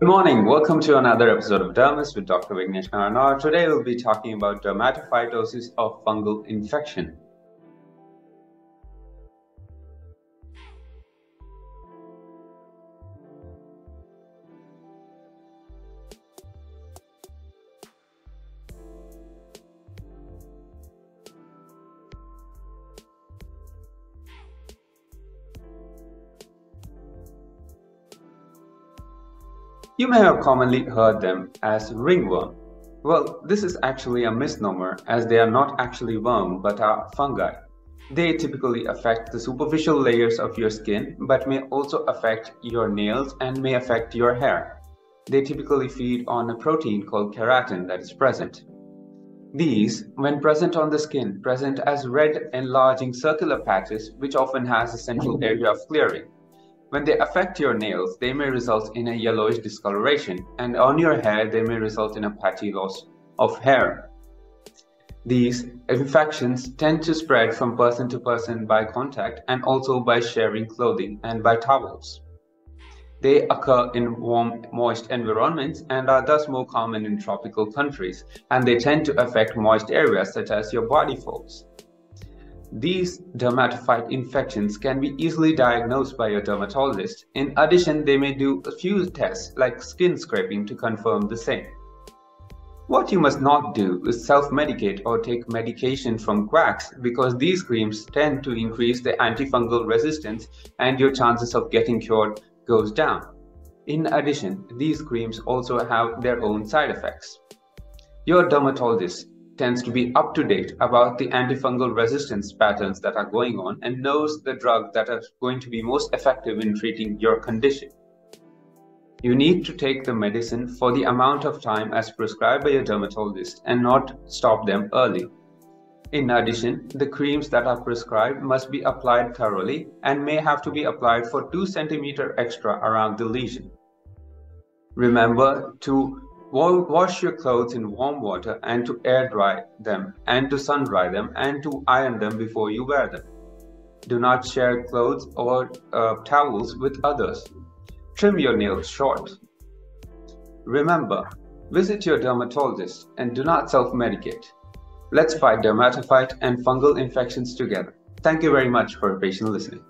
Good morning. Welcome to another episode of Dermis with Dr. Vignesh Narayan R. Today we'll be talking about dermatophytosis of fungal infection. You may have commonly heard them as ringworm. Well, this is actually a misnomer as they are not actually worm but are fungi. They typically affect the superficial layers of your skin but may also affect your nails and may affect your hair. They typically feed on a protein called keratin that is present. These, when present on the skin, present as red enlarging circular patches which often has a central area of clearing. When they affect your nails, they may result in a yellowish discoloration, and on your hair, they may result in a patchy loss of hair. These infections tend to spread from person to person by contact and also by sharing clothing and by towels. They occur in warm, moist environments and are thus more common in tropical countries, and they tend to affect moist areas such as your body folds. These dermatophyte infections can be easily diagnosed by your dermatologist. In addition, they may do a few tests like skin scraping to confirm the same. What you must not do is self-medicate or take medication from quacks because these creams tend to increase the antifungal resistance and your chances of getting cured goes down. In addition, these creams also have their own side effects. Your dermatologist tends to be up to date about the antifungal resistance patterns that are going on and knows the drug that are going to be most effective in treating your condition. You need to take the medicine for the amount of time as prescribed by your dermatologist and not stop them early. In addition, the creams that are prescribed must be applied thoroughly and may have to be applied for 2 cm extra around the lesion. Remember to Wash your clothes in warm water and to air dry them and to sun dry them and to iron them before you wear them. Do not share clothes or uh, towels with others. Trim your nails short. Remember, visit your dermatologist and do not self-medicate. Let's fight dermatophyte and fungal infections together. Thank you very much for your patient listening.